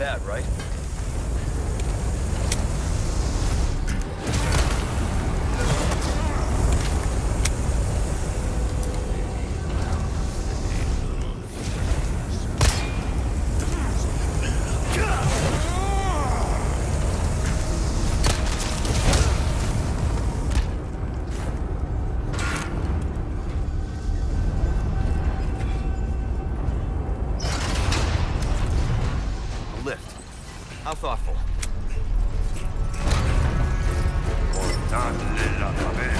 bad, right? How thoughtful. Cortadle la cabeza.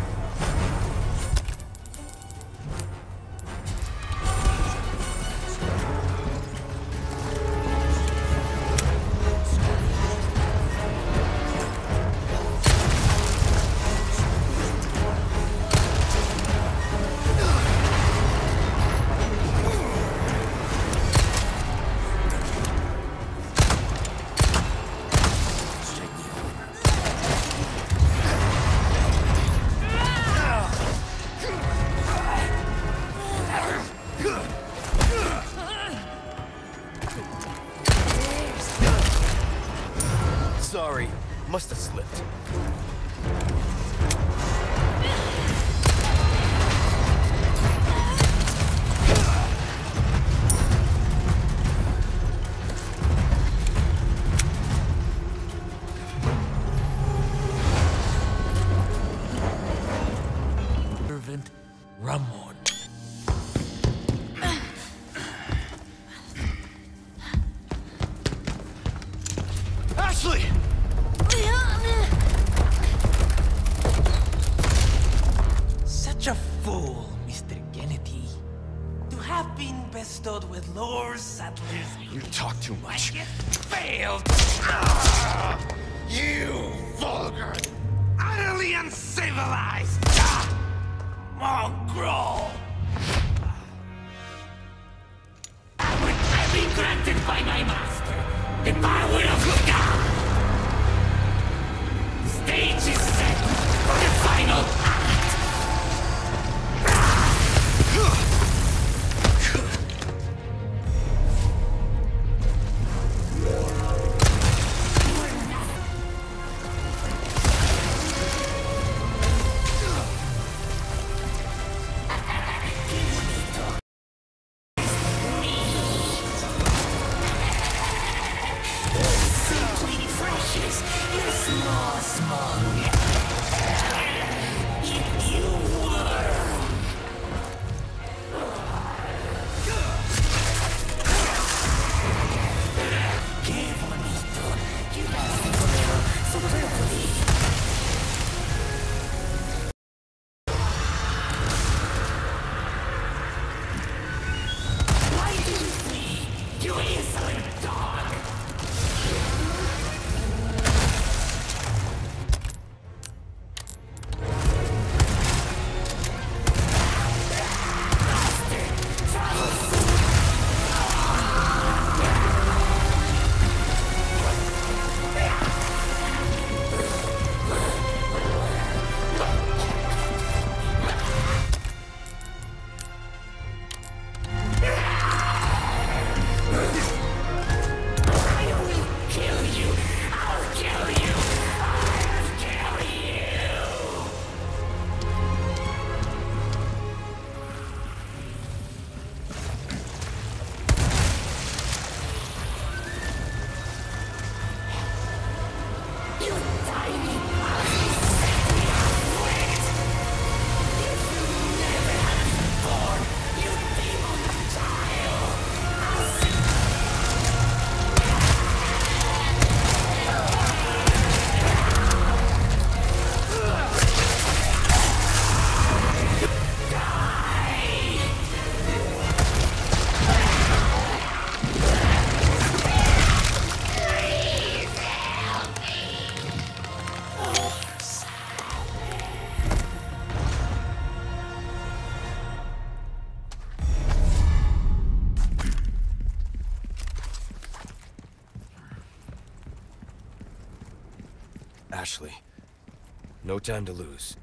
Ramon. Ashley! Such a fool, Mr. Kennedy. To have been bestowed with Lord Saddler's You talk too much. It failed. You vulgar, Utterly uncivilized. Ah! Mongrel. I Ashley, no time to lose.